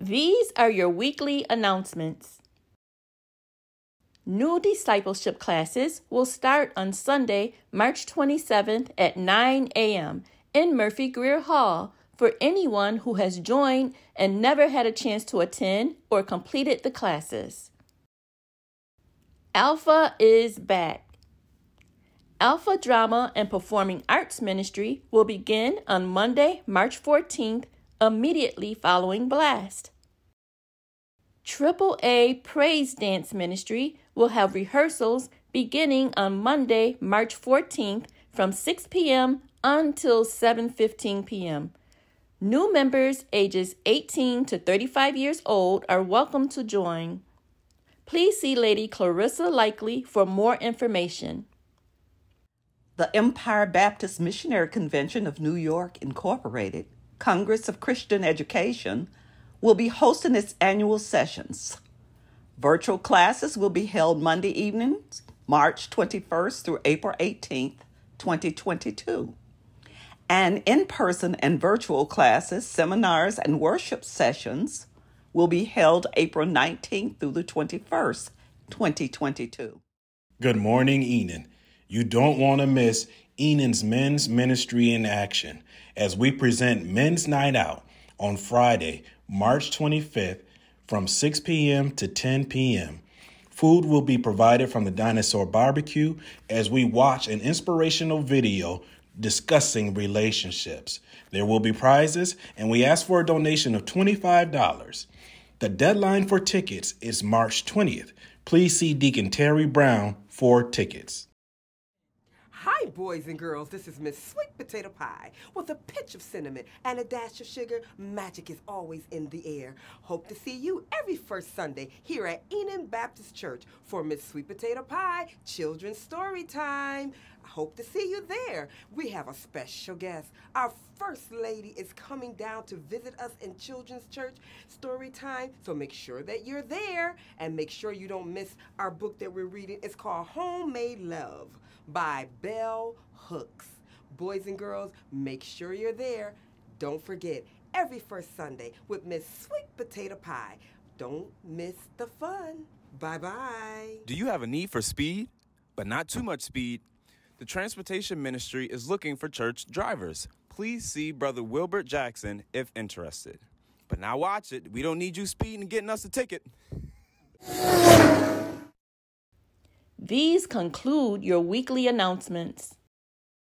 These are your weekly announcements. New discipleship classes will start on Sunday, March 27th at 9 a.m. in Murphy Greer Hall for anyone who has joined and never had a chance to attend or completed the classes. Alpha is back. Alpha Drama and Performing Arts Ministry will begin on Monday, March 14th, immediately following Blast. Triple A Praise Dance Ministry will have rehearsals beginning on Monday, March 14th from 6 p.m. until 7:15 p.m. New members ages 18 to 35 years old are welcome to join. Please see Lady Clarissa Likely for more information. The Empire Baptist Missionary Convention of New York, Incorporated, Congress of Christian Education, will be hosting its annual sessions. Virtual classes will be held Monday evenings, March 21st through April 18th, 2022. And in person and virtual classes, seminars, and worship sessions will be held April 19th through the 21st, 2022. Good morning, Aenon. You don't want to miss Aenon's Men's Ministry in Action as we present Men's Night Out on Friday, March 25th from 6 p.m. to 10 p.m. Food will be provided from the Dinosaur Bar-B-Que as we watch an inspirational video discussing relationships. There will be prizes, and we ask for a donation of $25. The deadline for tickets is March 20th. Please see Deacon Terry Brown for tickets. Hi, boys and girls. This is Miss Sweet Potato Pie. With a pinch of cinnamon and a dash of sugar, magic is always in the air. Hope to see you every first Sunday here at Aenon Baptist Church for Miss Sweet Potato Pie Children's Story Time. Hope to see you there. We have a special guest. Our First Lady is coming down to visit us in Children's Church Story Time. So make sure that you're there and make sure you don't miss our book that we're reading. It's called Homemade Love by Bell Hooks. Boys and girls, make sure you're there. Don't forget, every first Sunday with Miss Sweet Potato Pie. Don't miss the fun. Bye bye. Do you have a need for speed, but not too much speed? The Transportation Ministry is looking for church drivers. Please see Brother Wilbert Jackson if interested. But now watch it. We don't need you speeding and getting us a ticket. These conclude your weekly announcements.